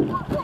Oh,